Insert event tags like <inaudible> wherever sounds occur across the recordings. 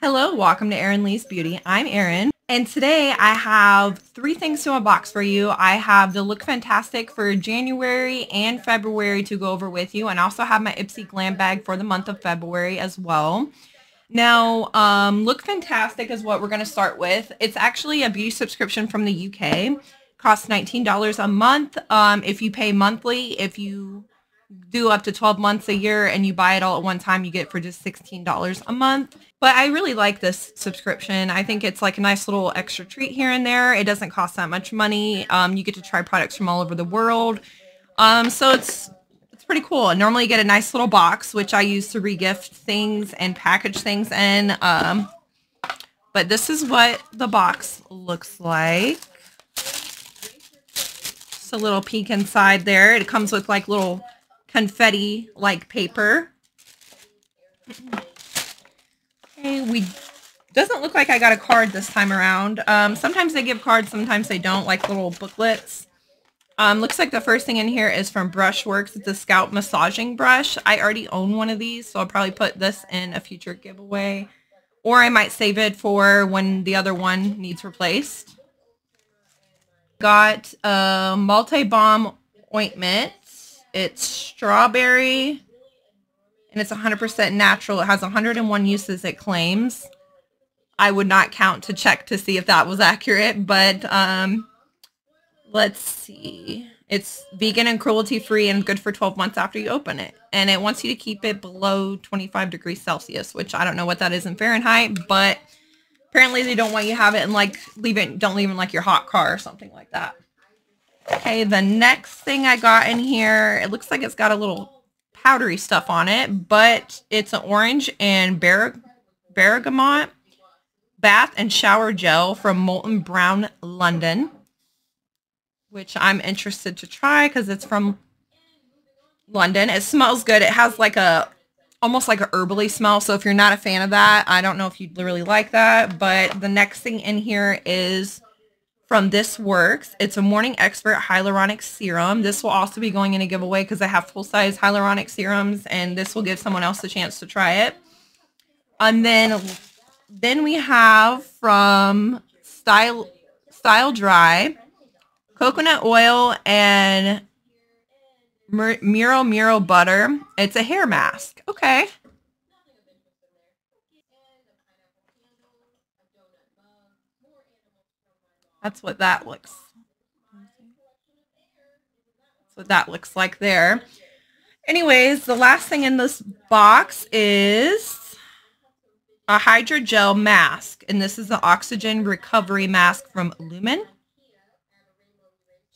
Hello, welcome to Erin Lee's Beauty. I'm Erin, and today I have three things to unbox for you. I have the Look Fantastic for January and February to go over with you, and I also have my Ipsy Glam Bag for the month of February as well. Now, um, Look Fantastic is what we're going to start with. It's actually a beauty subscription from the UK. Costs $19 a month. Um, if you pay monthly, if you do up to 12 months a year and you buy it all at one time, you get for just $16 a month. But I really like this subscription. I think it's like a nice little extra treat here and there. It doesn't cost that much money. Um, you get to try products from all over the world. Um, so it's it's pretty cool. Normally you get a nice little box, which I use to regift things and package things in. Um, but this is what the box looks like. Just a little peek inside there. It comes with like little confetti like paper. Okay, we doesn't look like I got a card this time around. Um, sometimes they give cards, sometimes they don't, like little booklets. Um, looks like the first thing in here is from Brushworks. It's a scalp massaging brush. I already own one of these, so I'll probably put this in a future giveaway. Or I might save it for when the other one needs replaced. Got a multi-balm ointment. It's strawberry and it's 100% natural. It has 101 uses it claims. I would not count to check to see if that was accurate, but um, let's see. It's vegan and cruelty free and good for 12 months after you open it. And it wants you to keep it below 25 degrees Celsius, which I don't know what that is in Fahrenheit, but apparently they don't want you to have it and like leave it, don't leave it in like your hot car or something like that. Okay, the next thing I got in here, it looks like it's got a little powdery stuff on it, but it's an orange and ber bergamot bath and shower gel from Molton Brown London, which I'm interested to try because it's from London. It smells good. It has like a almost like a herbally smell. So if you're not a fan of that, I don't know if you'd really like that. But the next thing in here is from This Works. It's a Morning Expert Hyaluronic Serum. This will also be going in a giveaway because I have full-size hyaluronic serums, and this will give someone else a chance to try it. And then, then we have from Style, Style Dry, coconut oil and murumuru butter. It's a hair mask. Okay. That's what that looks. That's what that looks like there. Anyways, the last thing in this box is a hydrogel mask. And this is the oxygen recovery mask from Lumen.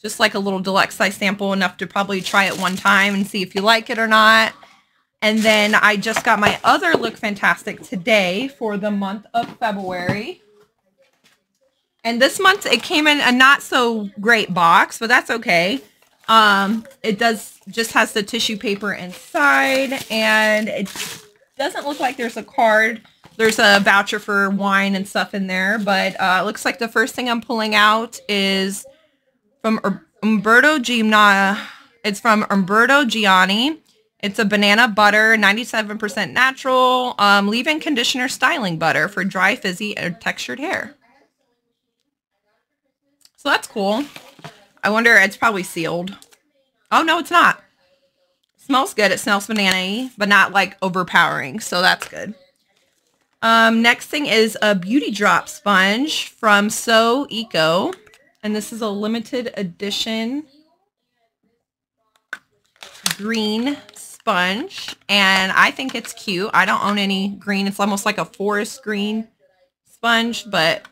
Just like a little deluxe size sample, enough to probably try it one time and see if you like it or not. And then I just got my other Look Fantastic today for the month of February. And this month it came in a not so great box, but that's okay. Um, it does just has the tissue paper inside and it doesn't look like there's a card. There's a voucher for wine and stuff in there, but uh, it looks like the first thing I'm pulling out is from Umberto Gianni. It's from Umberto Gianni. It's a banana butter, 97% natural, um, leave-in conditioner styling butter for dry, fizzy, or textured hair. So that's cool. I wonder, it's probably sealed. Oh, no, it's not. smells good. It smells banana but not like overpowering. So that's good. Um, next thing is a beauty drop sponge from So Eco. And this is a limited edition green sponge. And I think it's cute. I don't own any green. It's almost like a forest green sponge, but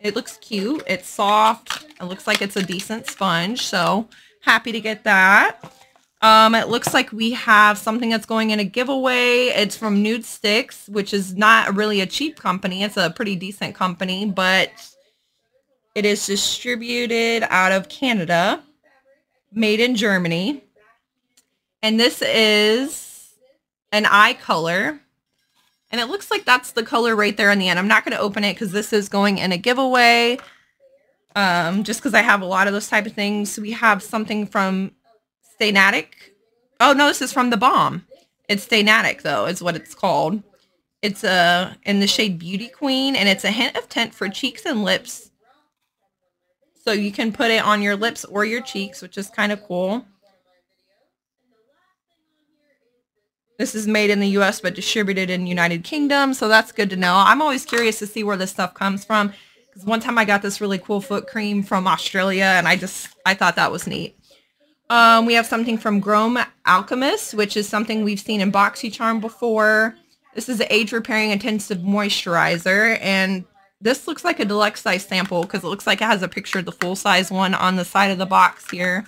it looks cute. It's soft. It looks like it's a decent sponge. So happy to get that. Um, it looks like we have something that's going in a giveaway. It's from Nudestix, which is not really a cheap company. It's a pretty decent company, but it is distributed out of Canada, made in Germany. And this is an eye color. And it looks like that's the color right there on the end. I'm not going to open it because this is going in a giveaway. Um, just because I have a lot of those type of things. We have something from Staynatic. Oh, no, this is from The Bomb. It's Staynatic, though, is what it's called. It's a in the shade Beauty Queen, and it's a hint of tint for cheeks and lips. So you can put it on your lips or your cheeks, which is kind of cool. This is made in the US but distributed in United Kingdom, so that's good to know. I'm always curious to see where this stuff comes from because one time I got this really cool foot cream from Australia and I just I thought that was neat. Um, we have something from Grown Alchemist, which is something we've seen in BoxyCharm before. This is an age repairing intensive moisturizer and this looks like a deluxe size sample because it looks like it has a picture of the full size one on the side of the box here.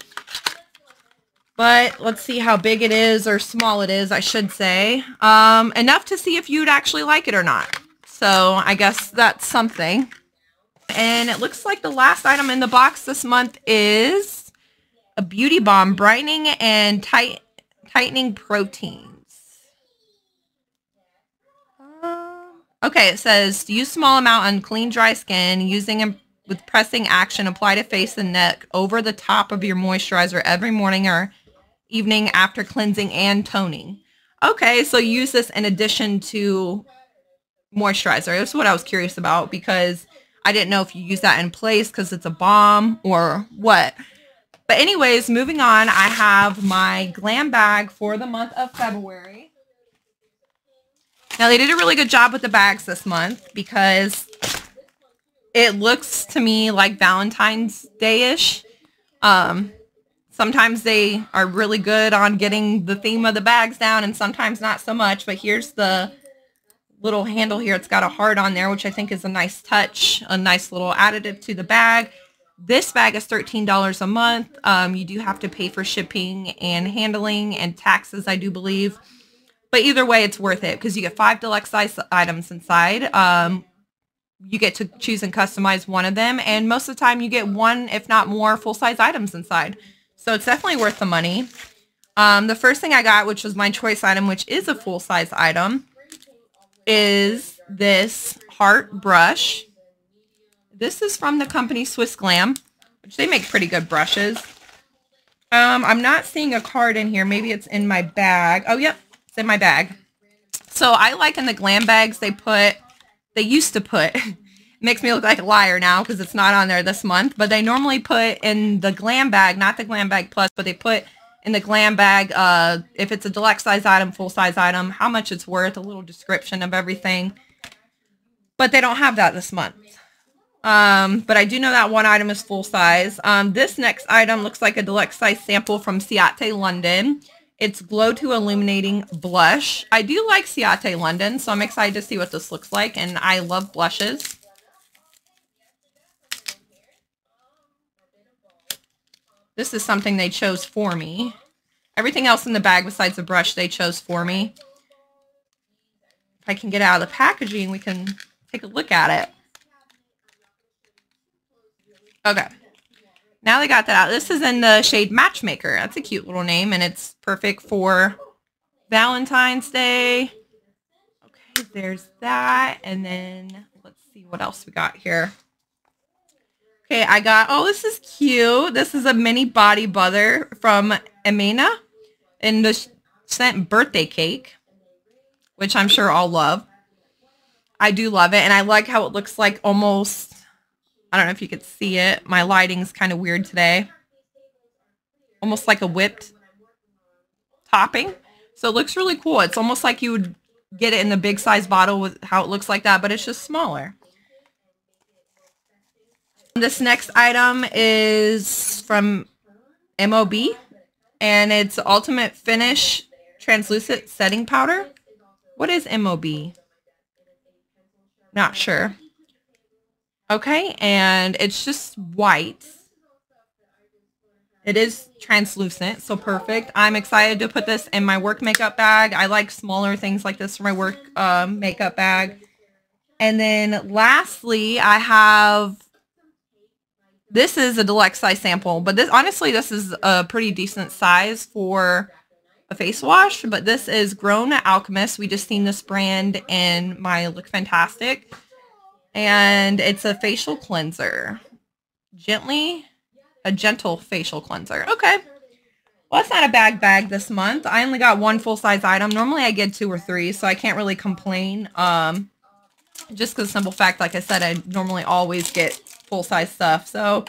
But let's see how big it is or small it is, I should say. Um, enough to see if you'd actually like it or not. So I guess that's something. And it looks like the last item in the box this month is a Beauty Bomb Brightening and tight, Tightening Protein. Okay, it says use small amount on clean, dry skin. Using with pressing action, apply to face and neck over the top of your moisturizer every morning or evening after cleansing and toning. Okay, so use this in addition to moisturizer. That's what I was curious about because I didn't know if you use that in place because it's a balm or what. But anyways, moving on, I have my glam bag for the month of February. Now they did a really good job with the bags this month because it looks to me like Valentine's Day-ish. Um, sometimes they are really good on getting the theme of the bags down and sometimes not so much. But here's the little handle here. It's got a heart on there, which I think is a nice touch, a nice little additive to the bag. This bag is $13 a month. Um, you do have to pay for shipping and handling and taxes, I do believe. But either way, it's worth it because you get five deluxe size items inside. Um, you get to choose and customize one of them. And most of the time you get one, if not more, full-size items inside. So it's definitely worth the money. Um, the first thing I got, which was my choice item, which is a full-size item, is this heart brush. This is from the company Swiss Glam, which they make pretty good brushes. Um, I'm not seeing a card in here. Maybe it's in my bag. Oh, yep It's in my bag. So I like in the glam bags they put, they used to put, <laughs> makes me look like a liar now because it's not on there this month, but they normally put in the glam bag, not the glam bag plus, but they put in the glam bag, uh, if it's a deluxe size item, full size item, how much it's worth, a little description of everything. But they don't have that this month. Um, but I do know that one item is full size. Um, this next item looks like a deluxe size sample from Ciate London. It's Glow to Illuminating Blush. I do like Ciate London, so I'm excited to see what this looks like, and I love blushes. This is something they chose for me. Everything else in the bag besides the brush they chose for me. If I can get out of the packaging, we can take a look at it. Okay. Now they got that out. This is in the shade Matchmaker. That's a cute little name, and it's perfect for Valentine's Day. Okay, there's that. And then let's see what else we got here. Okay, I got, oh, this is cute. This is a mini body butter from Emena in the scent birthday cake, which I'm sure I'll love. I do love it, and I like how it looks like almost I don't know if you could see it. My lighting's kind of weird today. Almost like a whipped topping. So it looks really cool. It's almost like you would get it in the big size bottle with how it looks like that, but it's just smaller. This next item is from MOB and it's Ultimate Finish Translucent Setting Powder. What is MOB? Not sure. Okay, and it's just white. It is translucent, so perfect. I'm excited to put this in my work makeup bag. I like smaller things like this for my work uh, makeup bag. And then lastly, I have, this is a deluxe size sample, but this honestly, this is a pretty decent size for a face wash, but this is Grown Alchemist. We just seen this brand in my Look Fantastic and it's a facial cleanser. Gently, a gentle facial cleanser. Okay. Well, it's not a bag bag this month. I only got one full-size item. Normally I get two or three, so I can't really complain. Um, just because simple fact, like I said, I normally always get full-size stuff. So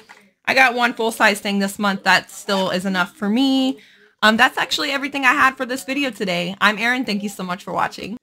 I got one full-size thing this month. That still is enough for me. Um, that's actually everything I had for this video today. I'm Erin. Thank you so much for watching.